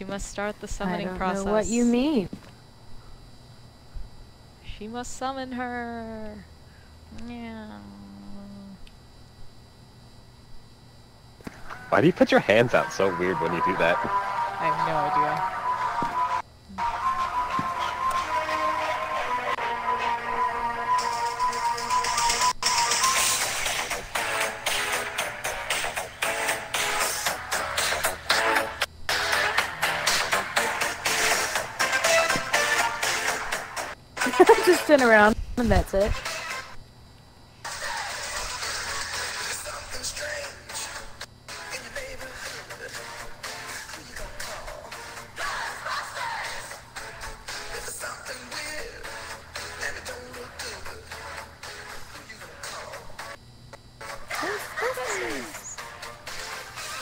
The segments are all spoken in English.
She must start the I summoning don't process. know what you mean. She must summon her. Yeah. Why do you put your hands out so weird when you do that? I have no idea. Just turn around and that's it.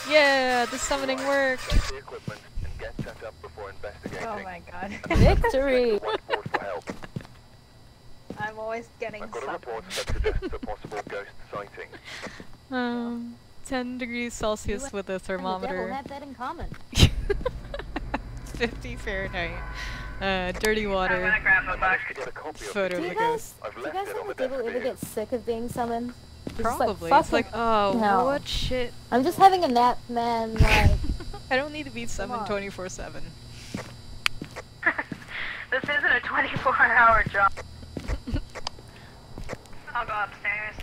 Yeah, the summoning worked. the equipment and get set up before investigating. Oh my god. Victory! Whiteboard for help. I'm always getting I've got a report that suggests a possible ghost sighting. Um, 10 degrees Celsius with a And the devil thermometer. have that in common. 50 Fahrenheit. Uh, dirty I'm water. gonna grab a I book. managed get a copy of Photo Do of you the guys, ghost. I've do you left guys it think on the the devil ever get sick of being summoned? It's Probably. Like, it's like, oh, hell. what shit? I'm just having a nap, man. Like, I don't need to be summoned 24 7. This isn't a 24 hour job. I'll go upstairs.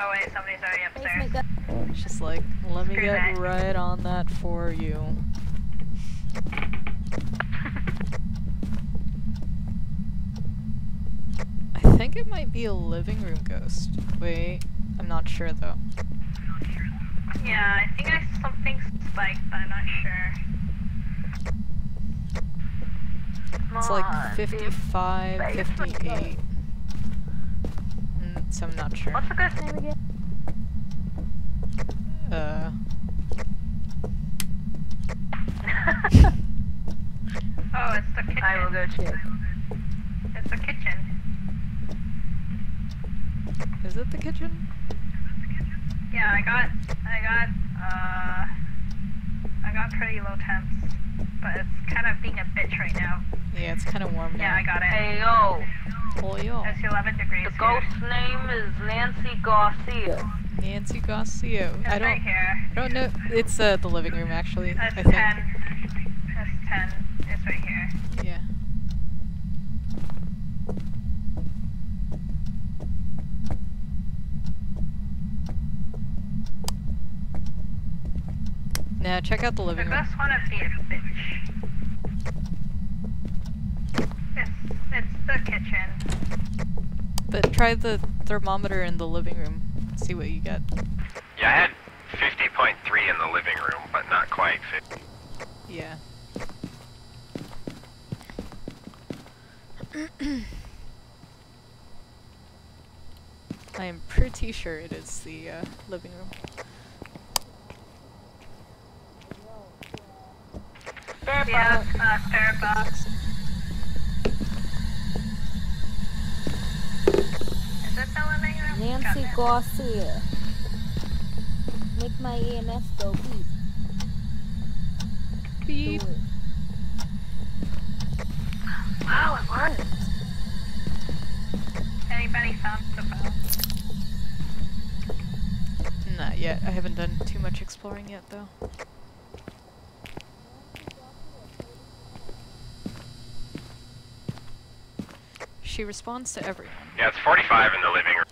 Oh wait, somebody's already upstairs. It's just like, let me Screw get that. right on that for you. I think it might be a living room ghost. Wait, I'm not sure though. Yeah, I think I something spiked, but I'm not sure. It's Come like on, dude. 55, 58. So I'm not sure. What's the ghost name again? Uh, oh, it's the kitchen. I will go check. It's the kitchen. is it the kitchen? Yeah, I got, I got, uh, I got pretty low temps, but it's kind of being a bitch right now. Yeah, it's kind of warm now. Yeah. I got it. Hey yo, Oh, yo. It's 11 degrees. the here. ghost name is Nancy Garcia. Nancy Garcia. It's I don't, here. I don't know. It's uh, the living room actually. That's I 10. think. That's 10. It's right here. Yeah. Now check out the The living room. ghost wanna be a bitch. It's, it's the kitchen. But try the thermometer in the living room. See what you get. Yeah, I had 50.3 in the living room, but not quite 50. Yeah. I am pretty sure it is the uh, living room. Yeah, uh, spirit box. Is it the living room? Nancy Goddamn. Garcia. Make my EMF go beep. Beep. Do it. Wow, it worked. Anybody found the phone? Not yet. I haven't done too much exploring yet, though. She responds to everyone. Yeah, it's 45 in the living room.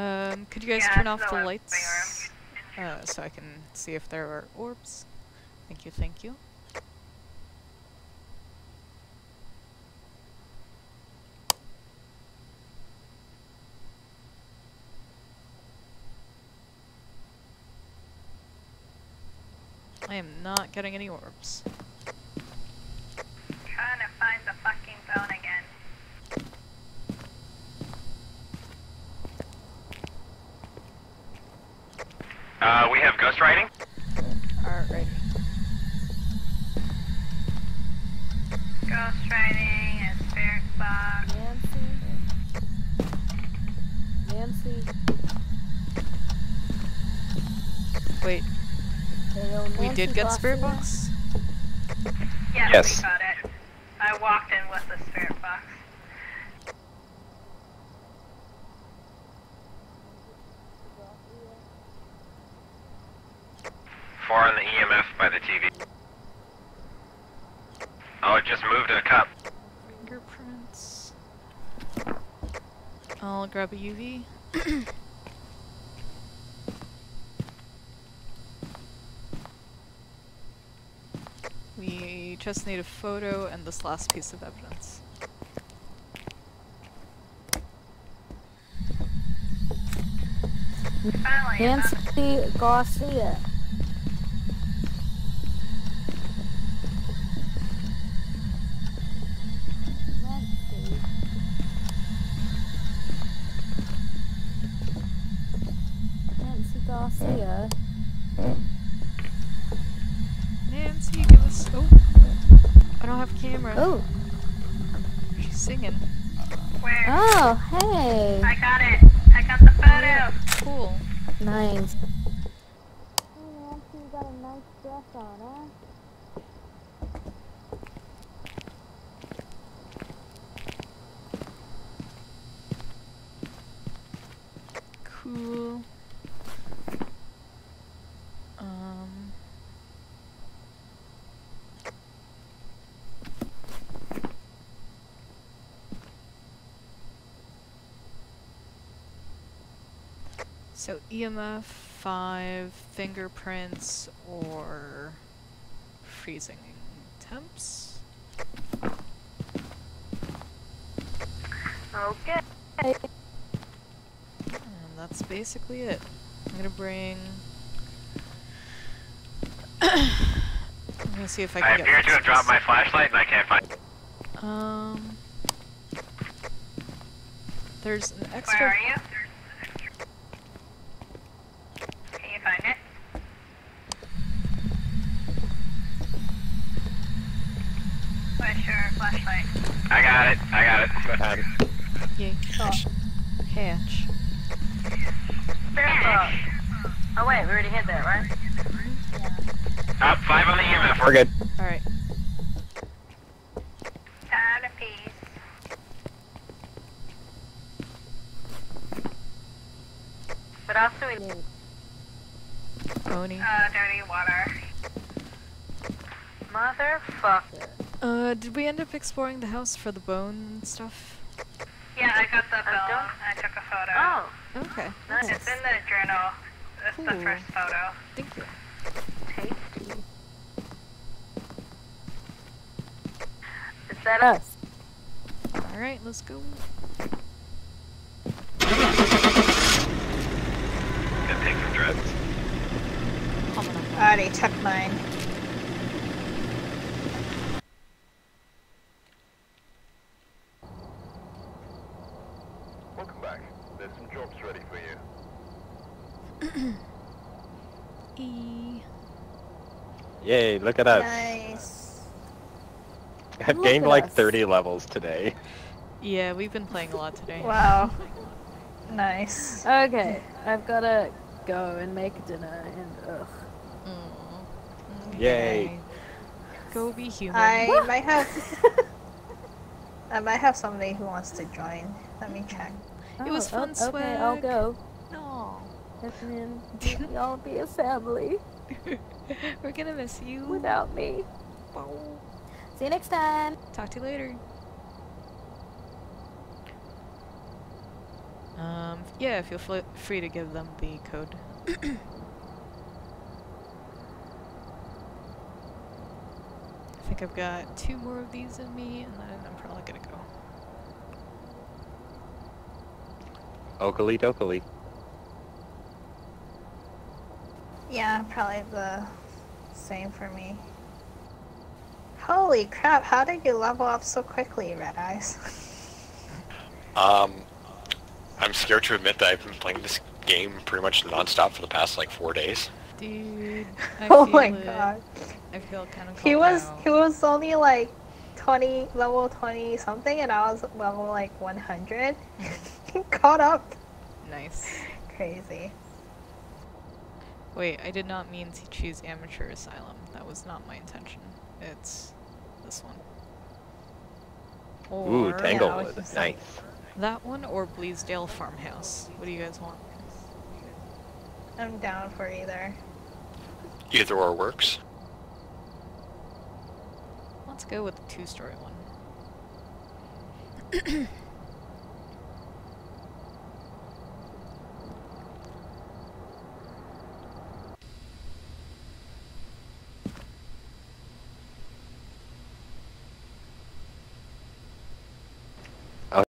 Um, could you guys Yeah, turn off the lights? Uh, so I can see if there are orbs. Thank you, thank you. I am not getting any orbs. Trying to find the fucking phone again. Uh, we have ghost writing. Alright. Ghost writing and spirit box. Nancy. Nancy. Wait. Hey, We did get spirit Garcia. box. Yes, Yes. we got it. I walked in with the spirit box. Four on the EMF by the TV. Oh, it just moved a cup. Fingerprints. I'll grab a UV. we just need a photo and this last piece of evidence. Nancy Garcia. Nancy. Nancy Garcia. Nancy, give us. Oh! I don't have a camera. Oh. She's singing. where? Oh, hey. I got it. I got the photo. Oh, cool. Nice. Hey, Nancy, you got a nice dress on, huh? So EMF 5 fingerprints or freezing temps. Okay. And that's basically it. I'm gonna bring. I'm gonna see if I I can get. I appear to have dropped my flashlight and I can't find it. Um. There's an extra... Where extra. are you? Can you find it? Where's your flashlight? I got it. I got it. Yay. Oh. Hatch. Spirit box. Oh wait, we already hit that, right? Up five on the EMF. We're good. Alright. Found a piece. What else do we need? Oni. Uh, dirty water. Motherfucker. Uh, did we end up exploring the house for the bone stuff? Yeah, I got the I film. don't- I took a photo. Oh, Okay. nice. It's in the journal. It's the first photo. Thank you. Tasty. Is that us? Us. Alright, let's go. Gonna take some dreads. I already took mine. Welcome back. There's some jobs ready for you. E. Yay, look at us. Nice. I've Look gained like us. 30 levels today. Yeah, we've been playing a lot today. Wow. Nice. Okay, I've gotta go and make dinner and ugh. Mm. Yay. Go be human. I might have. I might have somebody who wants to join. Let me check. It was Oh, fun, o- Okay, I'll go. No. And then y'all be a family We're gonna miss you. without me. Bow. See you next time. Talk to you later. Um, yeah, feel fl- free to give them the code. I think I've got two more of these in me, and then I'm probably gonna go. Oakley dokley. Yeah, probably the same for me. Holy crap, how did you level up so quickly, Red Eyes? Um, I'm scared to admit that I've been playing this game pretty much nonstop for the past like four days. Dude, I oh my it. god. I feel kind of. He was he was only like 20 level 20 something and I was level like 100. he caught up. nice. Crazy. Wait, I did not mean to choose Amateur Asylum. That was not my intention. It's this one. Ooh, Or Yeah, I was Tanglewood. just Nice. that one or Bleasdale Farmhouse. What do you guys want? I'm down for either. Either or works. Let's go with the two-story one.